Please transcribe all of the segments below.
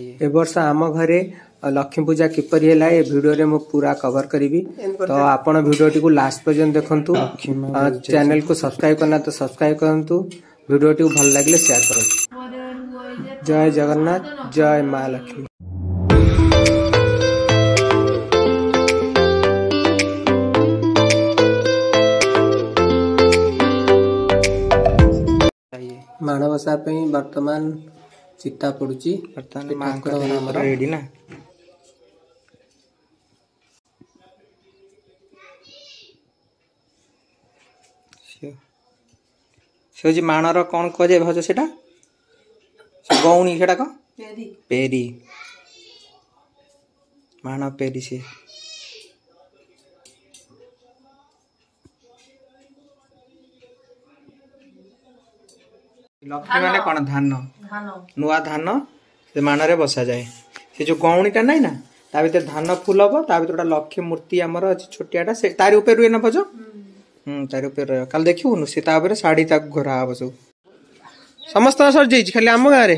ए वर्ष आम घरे लक्ष्मी पूजा किपर है भिडियो में पूरा कवर करी तो आप भिडियो टी लास्ट पर्यटन देखु च्यानेल को सब्सक्राइब करना तो सब्सक्राइब करूँ भिडियो टी भल लगे सेयार कर जय जगन्नाथ जय माँ लक्ष्मी ମାଣବସା ପାଇଁ ବର୍ତ୍ତମାନ ଚିତା ପଡ଼ୁଛି ବର୍ତ୍ତମାନ ମାଙ୍କର ଆମର ରେଡ଼ି ନା ସେ ହେଉଛି ମାଣର କ'ଣ କୁହାଯାଏ ଭାଉଜ ସେଟା ଗଉଣୀ ସେଟା କ'ଣ ପେରି ମାଣ ପେରି ସିଏ ଲକ୍ଷ୍ମୀ ମାନେ କ'ଣ ଧାନ ନୂଆ ଧାନ ସେ ମାଣରେ ବସାଯାଏ ସେ ଯେଉଁ ଗଉଣୀଟା ନାହିଁ ନା ତା ଭିତରେ ଧାନ ଫୁଲ ହବ ତା ଭିତରେ ଗୋଟେ ଲକ୍ଷ୍ମୀ ମୂର୍ତ୍ତି ଆମର ଅଛି ଛୋଟିଆଟା ସେ ତାରି ଉପରେ ରୁହେ ନା ଭଜ ହୁଁ ତାରି ଉପରେ ରହିବ କାଲି ଦେଖିବୁନୁ ସେ ତା ଉପରେ ଶାଢ଼ୀ ତାକୁ ଘୋରା ହବ ସବୁ ସମସ୍ତଙ୍କ ସରିଯାଇଛି ଖାଲି ଆମ ଗାଁରେ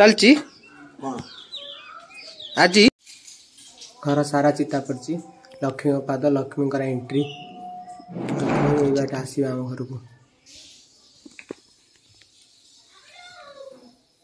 ଚାଲିଛି ଆଜି ଘର ସାରା ଚିତା ପଡ଼ିଛି ଲକ୍ଷ୍ମୀଙ୍କ ପାଦ ଲକ୍ଷ୍ମୀଙ୍କର ଏଣ୍ଟ୍ରି ଲକ୍ଷ୍ମୀ ଆସିବେ ଆମ ଘରକୁ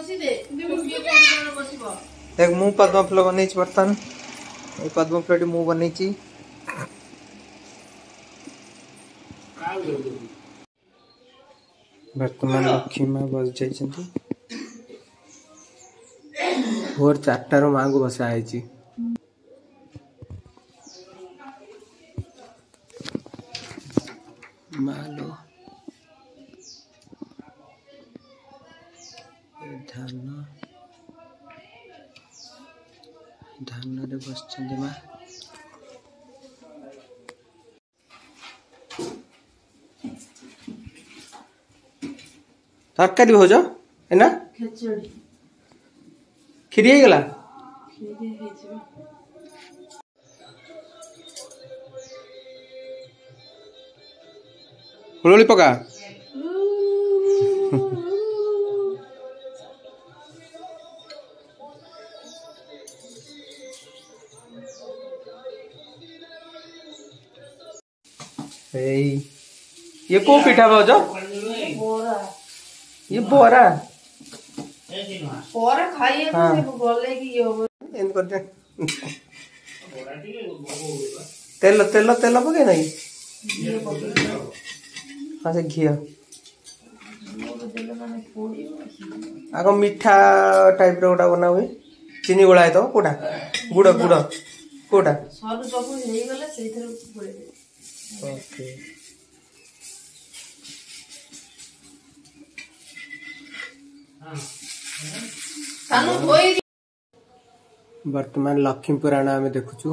देख मु पद्म फुल बन बर्तन ये पद्म फुल बन बर्तमान लक्ष्मी माँ बस जाइंट भोर चार माँ को बसाई माँ लो तरकारी भोज है ना खीरी है गला हुलोली पका ये को पिठा भाज ये बोरा बोरा खाई है हाँ। तो बोलेगी इन कर दे तेल तेल तेल पके नहीं हाँ से घी आगो मीठा टाइप रोटा बना हुए चीनी गोला है तो कोटा गुड़ गुड़ कोटा ओके बर्तमान लक्ष्मीपुराण आम देखु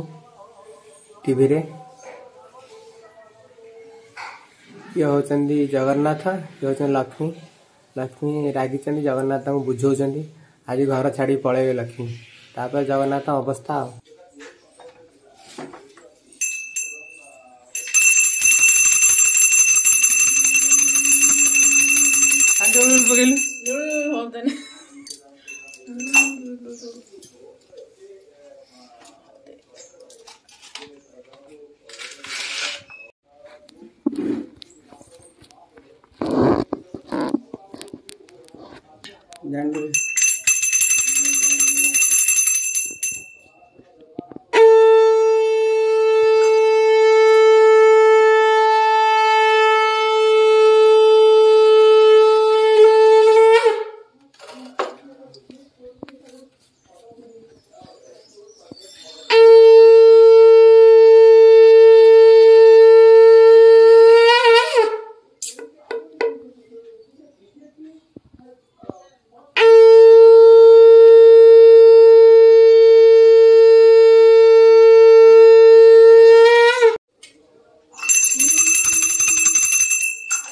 टी ये हूँ जगन्नाथ ये हूँ लक्ष्मी लक्ष्मी रागिंट जगन्नाथ को बुझौं आज घर छाड़ी पल लक्ष्मी ताप जगन्नाथ अवस्था हाँ, involved in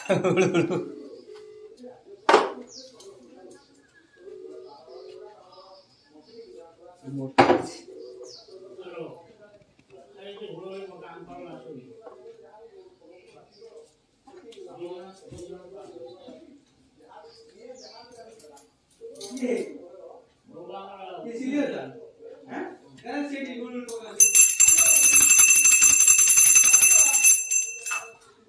¡Hola, hola, hola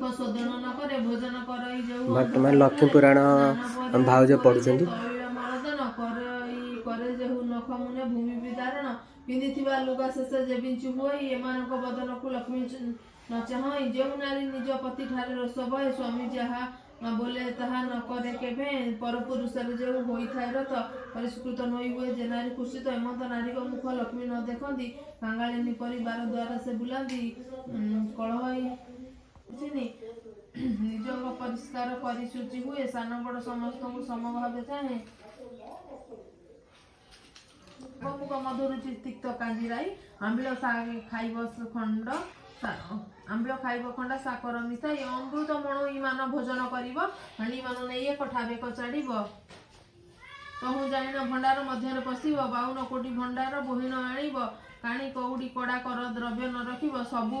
ବର୍ତ୍ତମାନ ଲକ୍ଷ୍ମୀ ପୁରାଣ ଭାଉଜ ପଢ଼ୁଛନ୍ତି ପିନ୍ଧିଥିବା ଲୁଗା ଶେଷ ଯେବିଞ୍ଚୁ ହୋଇ ଏମାନଙ୍କ ବଦନକୁ ଲକ୍ଷ୍ମୀ ନ ଚାହିଁ ଯେଉଁ ନାରୀ ନିଜ ପତି ଠାରେ ରୋଷ ବହେ ସ୍ୱାମୀ ଯାହା ବୋଲେ ତାହା ନ କରେ କେବେ ପରପୁରୁଷରେ ଯେଉଁ ହୋଇଥାଏ ରଥ ପରିଷ୍କୃତ ନଇ ହୁଏ ଯେ ନାରୀ ତ ଏମନ୍ତ ନାରୀଙ୍କ ମୁଖ ଲକ୍ଷ୍ମୀ ନ ଦେଖନ୍ତି ଭାଙ୍ଗାଳିନୀ ପରି ବାର ଦ୍ୱାରା ସେ ବୁଲାନ୍ତି କଳହ ବୁଝିଲି ନିଜଙ୍କ ପରିଷ୍କାର ପରିସୂଚି ହୁଏ ସାନ ବଡ଼ ସମସ୍ତଙ୍କୁ ସମଭାବେ ଚାହେଁ ଗପୁକ ମଧୁରୁଚି ତିକ୍ତ କାଞ୍ଜି ରାଇ ଆମ୍ବିଳ ଖାଇବ ଖଣ୍ଡ ଆମ୍ବିଳ ଖାଇବ ଖଣ୍ଡ ସାକର ମିଶାଇ ଅମୃତ ମଣୁ ଇମାନ ଭୋଜନ କରିବ ହାଣ୍ଡିମାନ ନେଇ ଏକ ଠାବେକ ଚାଡ଼ିବ ତହୁ ଜାଣିନ ଭଣ୍ଡାର ମଧ୍ୟରେ ପଶିବ ବାହୁନ କୋଟି ଭଣ୍ଡାର ବୋହିଣ ଆଣିବ କାଣି କଉଡ଼ି କଡ଼ାକର ଦ୍ରବ୍ୟ ନ ରଖିବ ସବୁ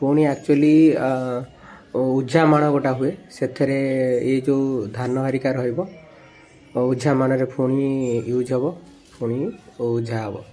ପୁଣି ଆକ୍ଚୁଆଲି ଉଝା ମାଣ ଗୋଟା ହୁଏ ସେଥିରେ ଏ ଯେଉଁ ଧାନ ହାରିକା ରହିବ ଉଝା ମାଣରେ ପୁଣି ୟୁଜ୍ ହେବ ପୁଣି ଉଝା ହେବ